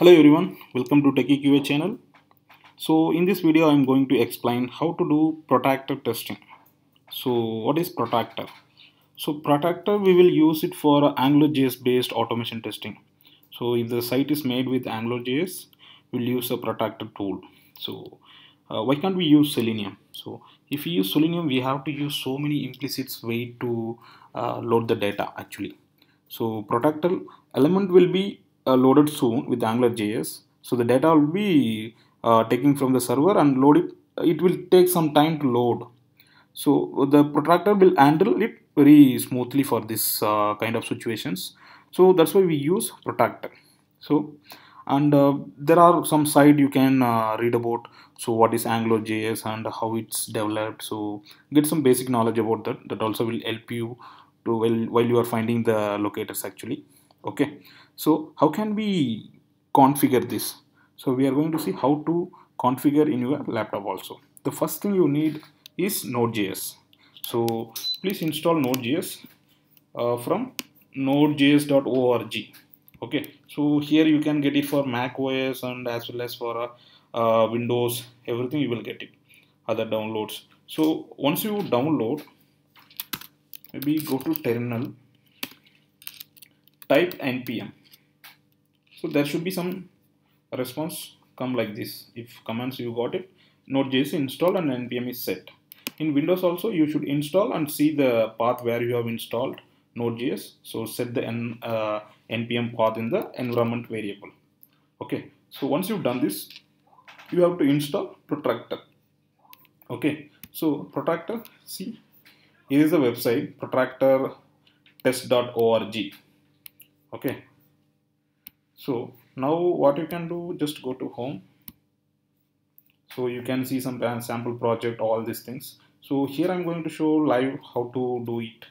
Hello everyone, welcome to Techie QA channel. So in this video I'm going to explain how to do protractor testing. So what is protractor? So protractor we will use it for AngularJS based automation testing. So if the site is made with AngularJS, we'll use a protractor tool. So uh, why can't we use Selenium? So if we use Selenium, we have to use so many implicit way to uh, load the data actually. So protractor element will be loaded soon with AngularJS. So the data will be uh, taken from the server and load it. It will take some time to load. So the protractor will handle it very smoothly for this uh, kind of situations. So that's why we use protractor. So and uh, there are some site you can uh, read about so what is AngularJS and how it's developed so get some basic knowledge about that that also will help you to while, while you are finding the locators actually okay. So how can we configure this? So we are going to see how to configure in your laptop also. The first thing you need is node.js so please install node.js uh, from nodejs.org okay. So here you can get it for mac os and as well as for uh, windows. Everything you will get it. Other downloads. So once you download maybe go to terminal type npm so there should be some response come like this. If commands you got it. Node.js installed and npm is set. In windows also you should install and see the path where you have installed node.js so set the n, uh, npm path in the environment variable. Okay. So once you've done this you have to install protractor. Okay. So protractor see here is the website protractor test.org okay. So now what you can do just go to home. So you can see some sample project all these things. So here i'm going to show live how to do it.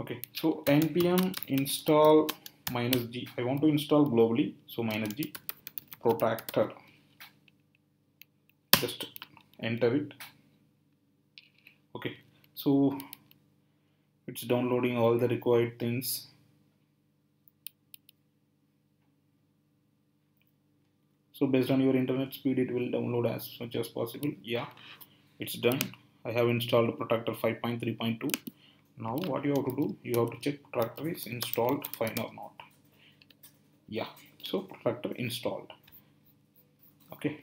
Okay. So npm install minus g. I want to install globally. So minus g. Protractor. Just enter it. Okay. So it's downloading all the required things so based on your internet speed it will download as much as possible. Yeah it's done. I have installed protractor 5.3.2 now what you have to do you have to check protractor is installed fine or not. Yeah so protractor installed. Okay.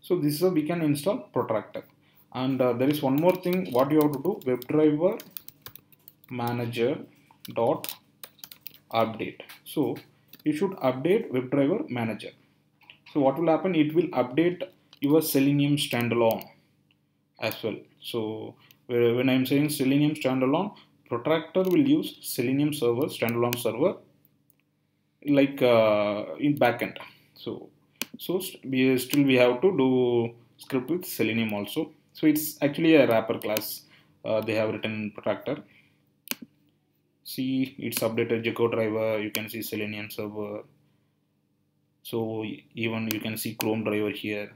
So this is how we can install protractor and uh, there is one more thing what you have to do webdriver manager dot update. So you should update WebDriver manager. So what will happen? It will update your Selenium standalone as well. So when I'm saying Selenium standalone, Protractor will use Selenium server, standalone server, like uh, in backend. So so we still we have to do script with Selenium also. So it's actually a wrapper class. Uh, they have written in Protractor see it's updated Gecko driver you can see Selenium server. So even you can see Chrome driver here.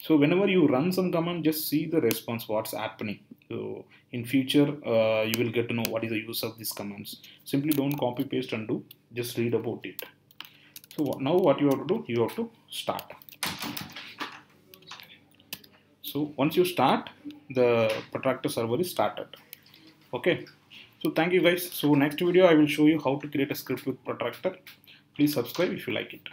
So whenever you run some command just see the response what's happening. So in future uh, you will get to know what is the use of these commands. Simply don't copy paste and do just read about it. So now what you have to do you have to start. So once you start the protractor server is started. Okay so thank you guys. So next video i will show you how to create a script with protractor. Please subscribe if you like it